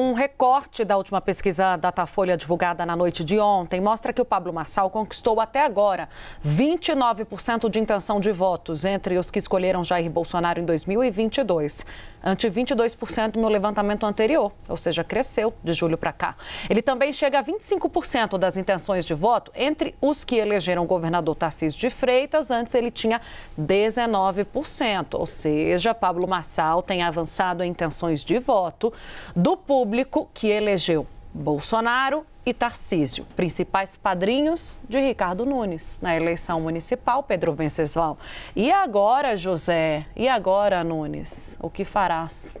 Um recorte da última pesquisa Datafolha divulgada na noite de ontem mostra que o Pablo Marçal conquistou até agora 29% de intenção de votos entre os que escolheram Jair Bolsonaro em 2022, ante 22% no levantamento anterior, ou seja, cresceu de julho para cá. Ele também chega a 25% das intenções de voto entre os que elegeram o governador Tarcísio de Freitas, antes ele tinha 19%, ou seja, Pablo Marçal tem avançado em intenções de voto do público que elegeu Bolsonaro e Tarcísio, principais padrinhos de Ricardo Nunes na eleição municipal, Pedro Venceslau. E agora, José? E agora, Nunes? O que farás?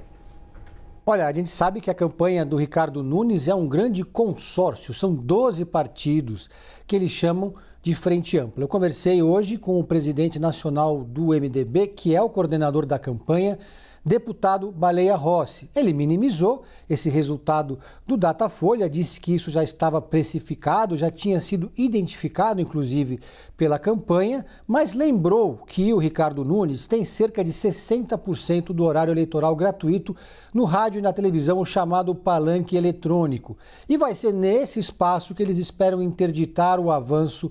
Olha, a gente sabe que a campanha do Ricardo Nunes é um grande consórcio, são 12 partidos que eles chamam de Frente Ampla. Eu conversei hoje com o presidente nacional do MDB, que é o coordenador da campanha, deputado Baleia Rossi. Ele minimizou esse resultado do Datafolha, disse que isso já estava precificado, já tinha sido identificado, inclusive, pela campanha, mas lembrou que o Ricardo Nunes tem cerca de 60% do horário eleitoral gratuito no rádio e na televisão, o chamado palanque eletrônico. E vai ser nesse espaço que eles esperam interditar o avanço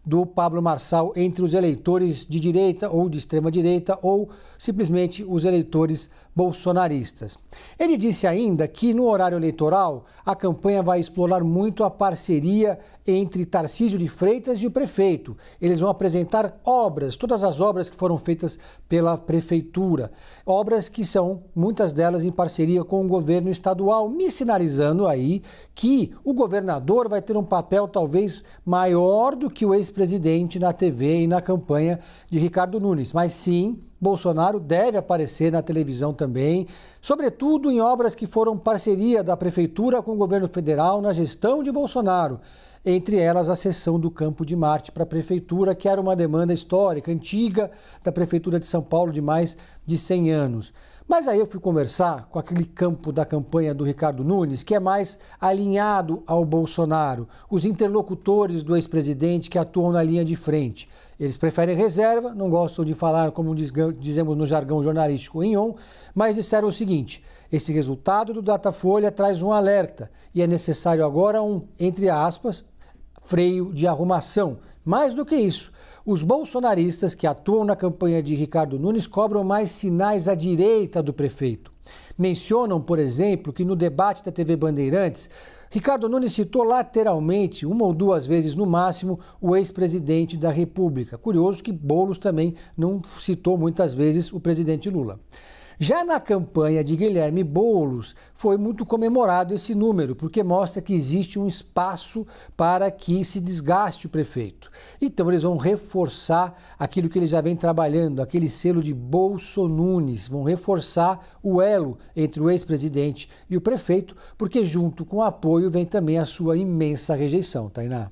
do Pablo Marçal entre os eleitores de direita ou de extrema direita ou simplesmente os eleitores bolsonaristas. Ele disse ainda que no horário eleitoral a campanha vai explorar muito a parceria entre Tarcísio de Freitas e o prefeito. Eles vão apresentar obras, todas as obras que foram feitas pela prefeitura, obras que são muitas delas em parceria com o governo estadual, me sinalizando aí que o governador vai ter um papel talvez maior do que o ex-presidente na TV e na campanha de Ricardo Nunes, mas sim Bolsonaro deve aparecer na televisão também, sobretudo em obras que foram parceria da Prefeitura com o governo federal na gestão de Bolsonaro. Entre elas, a cessão do Campo de Marte para a Prefeitura, que era uma demanda histórica, antiga, da Prefeitura de São Paulo de mais de 100 anos. Mas aí eu fui conversar com aquele campo da campanha do Ricardo Nunes, que é mais alinhado ao Bolsonaro, os interlocutores do ex-presidente que atuam na linha de frente. Eles preferem reserva, não gostam de falar, como dizemos no jargão jornalístico, em on, mas disseram o seguinte: esse resultado do Datafolha traz um alerta e é necessário agora um, entre aspas, freio de arrumação. Mais do que isso, os bolsonaristas que atuam na campanha de Ricardo Nunes cobram mais sinais à direita do prefeito. Mencionam, por exemplo, que no debate da TV Bandeirantes, Ricardo Nunes citou lateralmente, uma ou duas vezes no máximo, o ex-presidente da República. Curioso que Boulos também não citou muitas vezes o presidente Lula. Já na campanha de Guilherme Boulos, foi muito comemorado esse número, porque mostra que existe um espaço para que se desgaste o prefeito. Então, eles vão reforçar aquilo que eles já vêm trabalhando, aquele selo de Bolsonunes, vão reforçar o elo entre o ex-presidente e o prefeito, porque junto com o apoio vem também a sua imensa rejeição, Tainá.